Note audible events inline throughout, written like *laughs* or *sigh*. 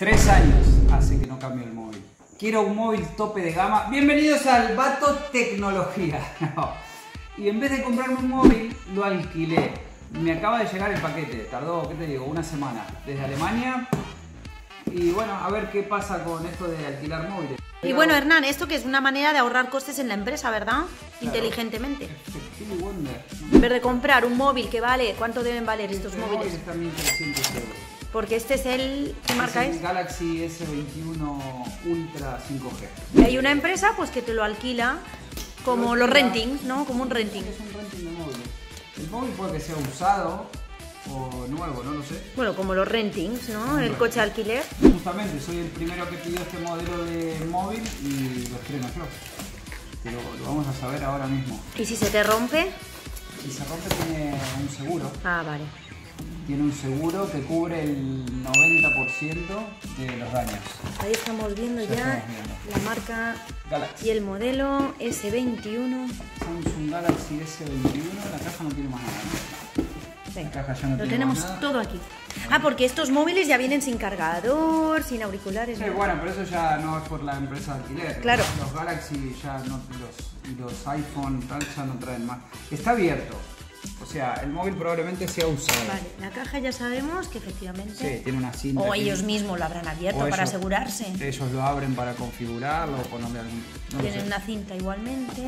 Tres años hace que no cambio el móvil. Quiero un móvil tope de gama. Bienvenidos al Vato Tecnología. *laughs* Y en vez de comprarme un móvil, lo alquilé. Me acaba de llegar el paquete. Tardó, ¿qué te digo? Una semana. Desde Alemania. Y bueno, a ver qué pasa con esto de alquilar móviles. Y bueno, Hernán, esto que es una manera de ahorrar costes en la empresa, ¿verdad? Inteligentemente. Effective Wonder. En vez de comprar un móvil que vale, ¿cuánto deben valer estos Este móvil móviles? está en 1300 euros. Porque este es el... ¿Qué marca es? es? el Galaxy S21 Ultra 5G. Y hay una empresa pues que te lo alquila como Lo los rentings, ¿no? Como un renting. Es un renting de móviles. El móvil puede que sea usado o nuevo, no lo sé. Bueno, como los rentings, ¿no? El coche alquiler. Justamente, soy el primero que pidió este modelo de móvil y lo estreno yo. Pero lo vamos a saber ahora mismo. Y si se te rompe... Si se rompe tiene un seguro. Ah, vale. Tiene un seguro que cubre el 90% de los daños. Ahí estamos viendo Ya ya estamos viendo. la marca Galaxy. y el modelo S21. Samsung Galaxy S21, la caja no tiene más nada. ¿no? La caja ya no Lo tiene tenemos más nada. todo aquí. Ah, porque estos móviles ya vienen sin cargador, sin auriculares. Sí, ¿no? bueno, pero eso ya no es por la empresa de alquiler. Claro. Los Galaxy ya no, los, y los iPhone tal ya no traen más. Está abierto. O sea, el móvil probablemente sea usado. Vale, la caja ya sabemos que efectivamente. Sí, tiene una cinta. O aquí. ellos mismos lo habrán abierto O para ellos- asegurarse. Ellos lo abren para configurarlo o ponerle algún. No Tienen una cinta igualmente.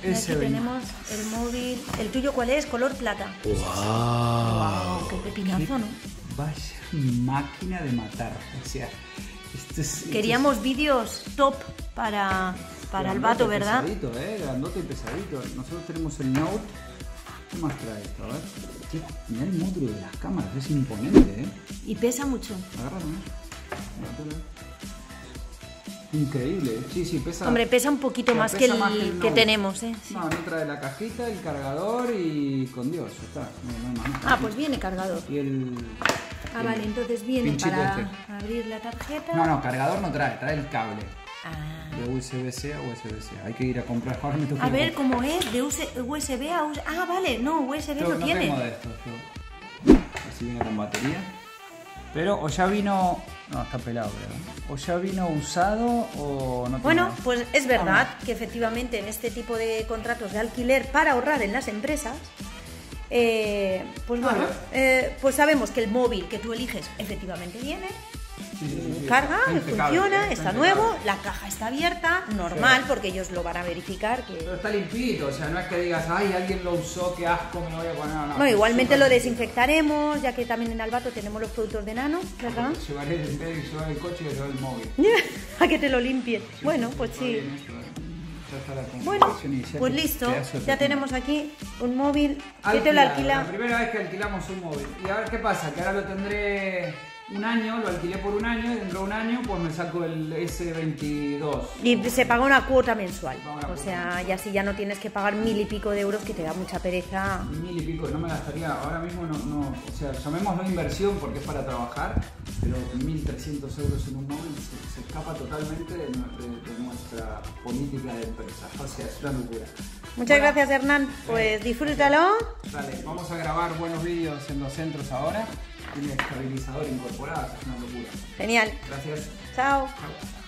Y aquí Ese tenemos el móvil. ¿El tuyo cuál es? Color plata. ¡Wow! ¡Qué pepinazo, ¿no? Vaya máquina de matar. O sea, esto es. esto Queríamos vídeos top para, para el vato, ¿verdad? Pesadito, eh, grandote y pesadito. Nosotros tenemos el Note. ¿Qué más trae esto? A ver. Mirá el módulo de las cámaras, es imponente, ¿eh? Y pesa mucho. Agárralo, ¿no? Increíble, sí, sí, pesa. Hombre, pesa un poquito más que el más que, tenemos, ¿eh? Sí. No, no trae la cajita, el cargador y con Dios, está. No, no. Ah, pues viene cargador. Y el. Ah, el vale, entonces viene para este. abrir la tarjeta. No, no, cargador no trae, trae el cable. Ah. De USB-C a USB-C. Hay que ir a comprar. Ahora me A ver cómo es, de US- USB a USB. Ah, vale, no, USB no, no tiene. tengo de estos, yo. Así viene con batería. Pero o ya vino. No, está pelado, creo. O ya vino usado o no tiene Bueno, nada. pues es verdad que efectivamente en este tipo de contratos de alquiler para ahorrar en las empresas, eh, pues bueno, Vale. eh, pues sabemos que el móvil que tú eliges efectivamente viene. Carga, funciona, está nuevo, la caja está abierta, normal, porque ellos lo van a verificar que... Pero está limpito, o sea, no es que digas, ay, alguien lo usó, qué asco, me lo voy a poner. No, no, Bueno, igualmente lo desinfectaremos, ya que también en Albato tenemos los productos de nano, ¿verdad? Llevaré llevar el coche, llevar el móvil. *laughs* a que te lo limpien. Bueno, pues sí. Bueno, pues listo, ya tenemos aquí un móvil que te lo alquila. La primera vez que alquilamos un móvil. Y a ver qué pasa, que ahora lo tendré un año, lo alquilé por un año y dentro de un año pues me saco el S22. Y se paga una cuota mensual. Una O cuota sea, ya si ya no tienes que pagar mil y pico de euros que te da mucha pereza. Mil y pico, no me gastaría, ahora mismo no, no, o sea, llamémoslo inversión porque es para trabajar, pero 1.300 euros en un móvil se, se escapa totalmente de- de nuestra política de empresa, o sea, es una locura. Muchas gracias Hernán, pues disfrútalo. Dale, vamos a grabar buenos vídeos en los centros ahora, tiene estabilizador incorporado, es una locura. Genial. Gracias. Chao. Chao.